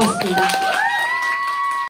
고맙습니다.